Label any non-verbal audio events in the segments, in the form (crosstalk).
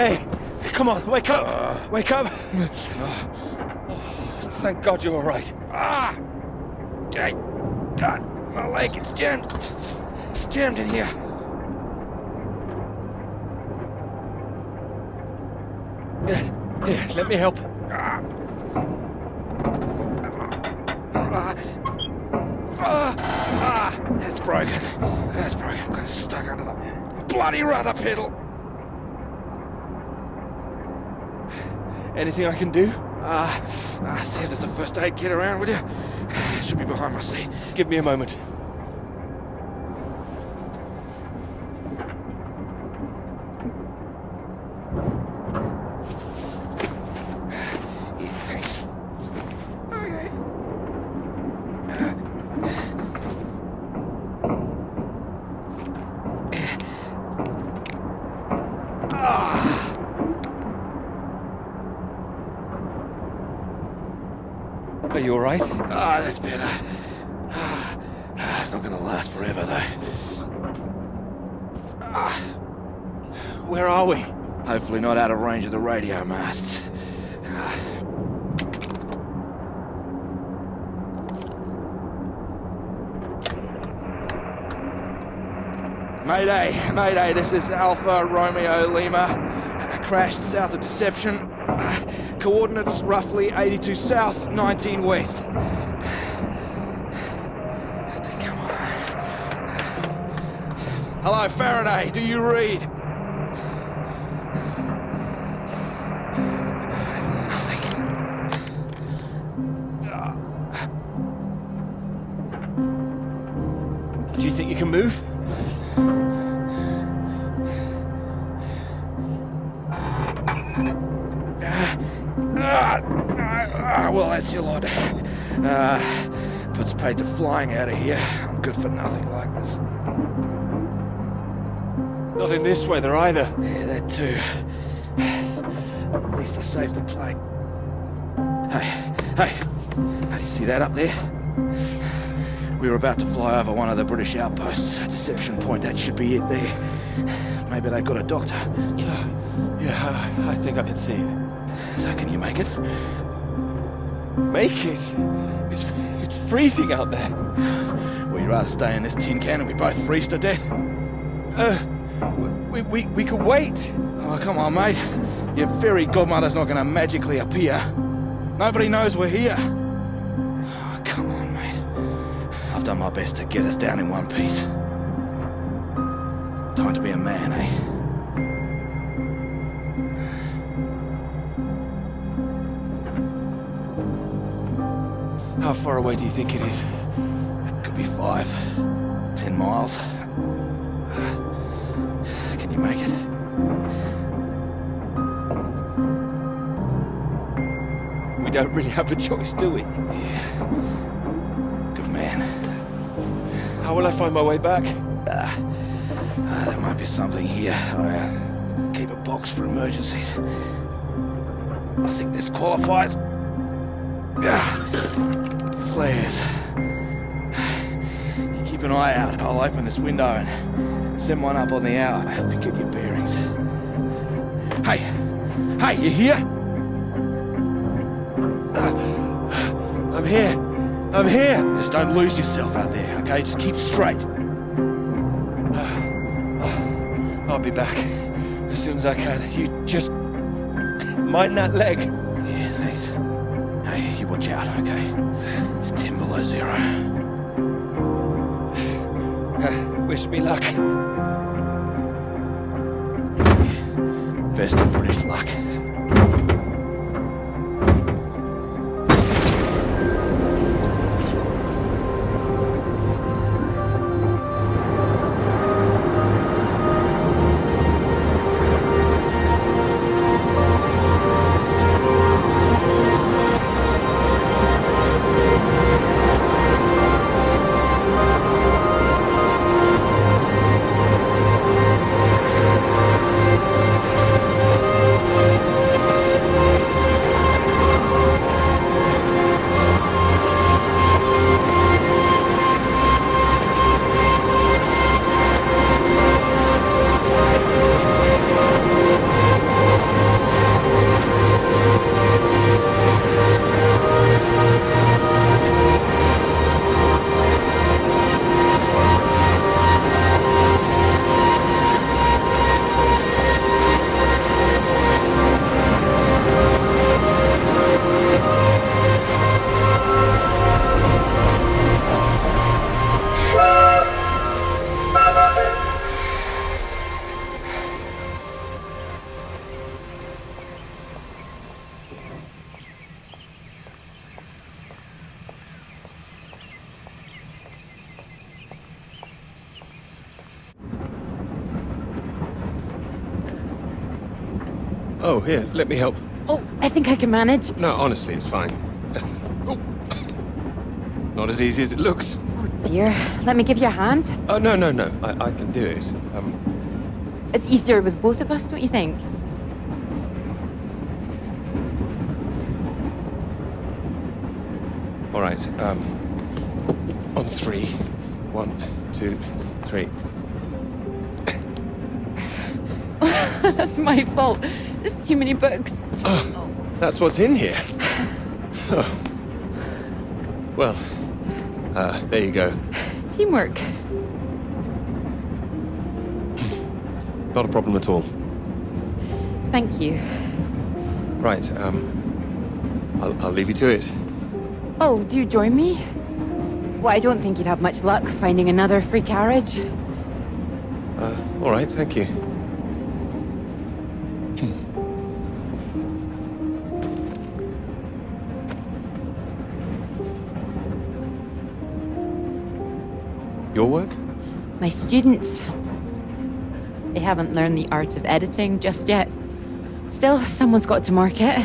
Hey, come on, wake up! Wake up! thank God you're all right. Ah! Okay. God, my leg, it's jammed. It's jammed in here. Here, let me help. Ah. Ah, ah, that's broken. That's broken. I've got stuck under the bloody rudder pedal. Anything I can do? Ah, ah, see if there's a first aid kit around, will you? (sighs) Should be behind my seat. Give me a moment. Yeah, thanks. Okay. Are you all right? Ah, that's better. Ah, it's not gonna last forever, though. Where are we? Hopefully not out of range of the radio masts. Mayday, Mayday, this is Alpha Romeo Lima. Crashed south of Deception. Coordinates roughly 82 south, 19 west. Come on. Hello, Faraday, do you read? Do you think you can move? That's your lot. Uh, puts paid to flying out of here. I'm good for nothing like this. Not in this weather either. Yeah, that too. At least I saved the plane. Hey, hey, hey, see that up there? We were about to fly over one of the British outposts. Deception Point, that should be it there. Maybe they've got a doctor. Yeah, I, I think I can see it. So can you make it? Make it? It's, it's freezing out there. You'd rather stay in this tin can and we both freeze to death? Uh, we, we, we could wait. Oh, come on, mate. Your fairy godmother's not gonna magically appear. Nobody knows we're here. Oh, come on, mate. I've done my best to get us down in one piece. Time to be a man, eh? How far away do you think it is? Could be five, ten miles. Can you make it? We don't really have a choice, do we? Yeah. Good man. How will I find my way back? Ah, ah, there might be something here. I uh, keep a box for emergencies. I think this qualifies. Flares. You keep an eye out. I'll open this window and send one up on the hour to help you get your bearings. Hey, hey, you here? Uh, I'm here. I'm here. Just don't lose yourself out there, okay? Just keep straight. Uh, I'll be back as soon as I can. You just mind that leg. Yeah, thanks. Watch out, okay? It's ten below zero. (laughs) Wish me luck. Best of British luck. Oh, here, let me help. Oh, I think I can manage. No, honestly, it's fine. Oh. Not as easy as it looks. Oh dear. Let me give you a hand. Oh, no, no, no. I, I can do it. Um, It's easier with both of us, don't you think? all right. Um, on three. One, two, three. (laughs) That's my fault. There's too many books. (sighs) That's what's in here. (sighs) Oh. Well, uh, there you go. Teamwork. (clears throat) Not a problem at all. Thank you. Right, um, I'll, I'll leave you to it. Oh, do you join me? Well, I don't think you'd have much luck finding another free carriage. Uh, all right, thank you. My students. They haven't learned the art of editing just yet. Still, someone's got to mark it.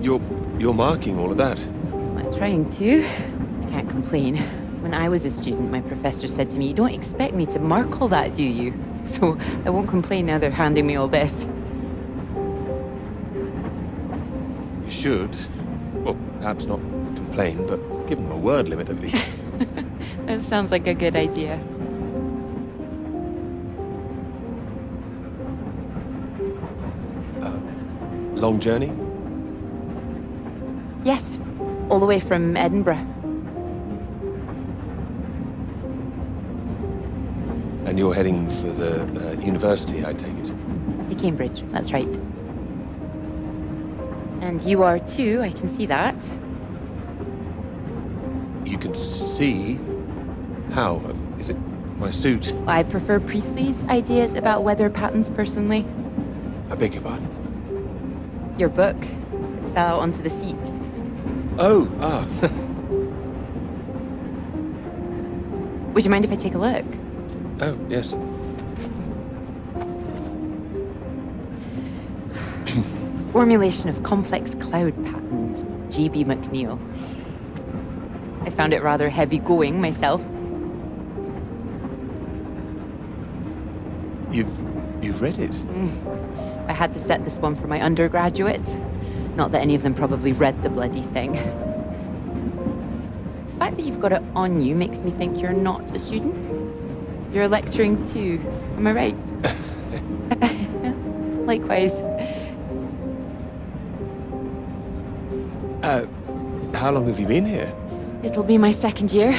You're you're marking all of that. I'm trying to. I can't complain. When I was a student, my professor said to me, You don't expect me to mark all that, do you? (laughs) So I won't complain now they're handing me all this. You should. Well, perhaps not complain, but give them a word limit at least. (laughs) That sounds like a good idea. Long journey? Yes, all the way from Edinburgh. And you're heading for the uh, university, I take it. To Cambridge, that's right. And you are too, I can see that. You can see how? Is it my suit? I prefer Priestley's ideas about weather patterns personally. I beg your pardon. Your book it fell out onto the seat. Oh, ah. (laughs) Would you mind if I take a look? oh, yes. Formulation of complex cloud patterns, G.B. McNeil. I found it rather heavy going myself. You've you've read it. I had to set this one for my undergraduates. Not that any of them probably read the bloody thing. The fact that you've got it on you makes me think you're not a student. You're lecturing too. Am I right? (laughs) Likewise. Uh, how long have you been here? It'll be my second year.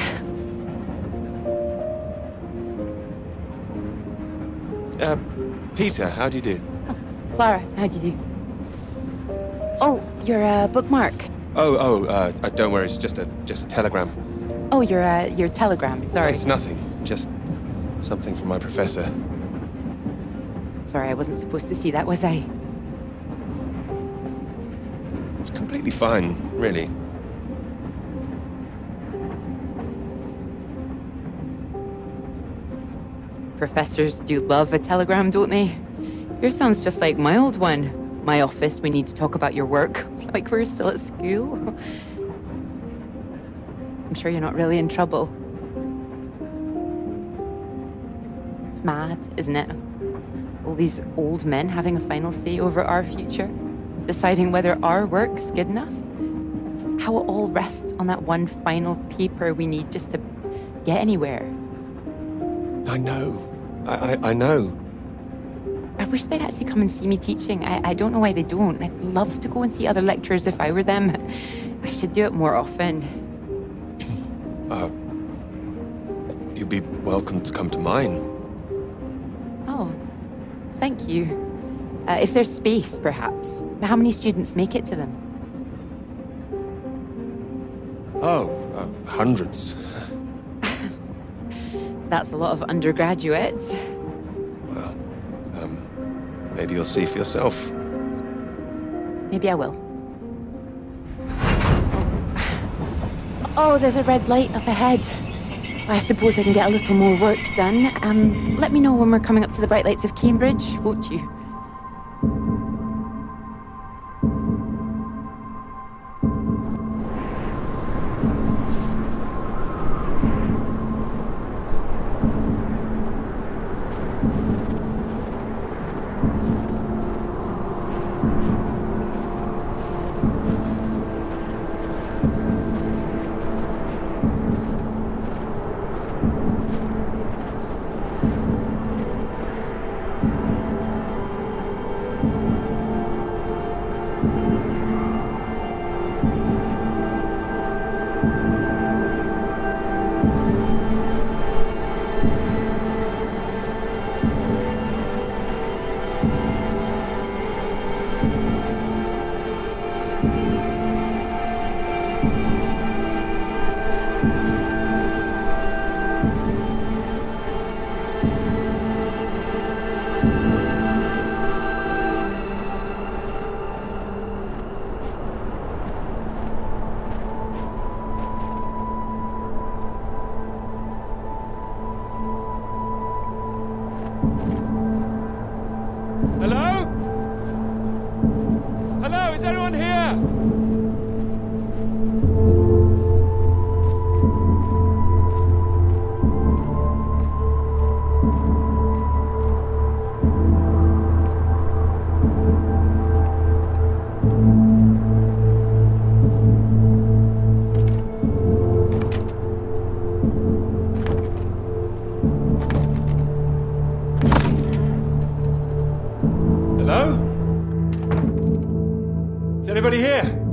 Uh, Peter, how do you do? Clara, how do you do? Oh, your uh, bookmark. Oh, oh, uh, uh, don't worry, it's just a just a telegram. Oh, your uh, your telegram. Sorry. It's nothing, just something from my professor. Sorry, I wasn't supposed to see that, was I? It's completely fine, really. Professors do love a telegram, don't they? Yours sounds just like my old one. My office, we need to talk about your work. (laughs) Like we're still at school. (laughs) I'm sure you're not really in trouble. It's mad, isn't it? All these old men having a final say over our future, deciding whether our work's good enough. How it all rests on that one final paper we need just to get anywhere. I know. I, I, I know. I wish they'd actually come and see me teaching. I, I don't know why they don't. I'd love to go and see other lecturers if I were them. I should do it more often. Uh, you'd be welcome to come to mine. Oh, thank you. Uh, if there's space, perhaps. How many students make it to them? Oh, uh, hundreds. That's a lot of undergraduates. Well, um, maybe you'll see for yourself. Maybe I will. Oh, there's a red light up ahead. I suppose I can get a little more work done. Um, let me know when we're coming up to the bright lights of Cambridge, won't you? Hello? Is anybody here?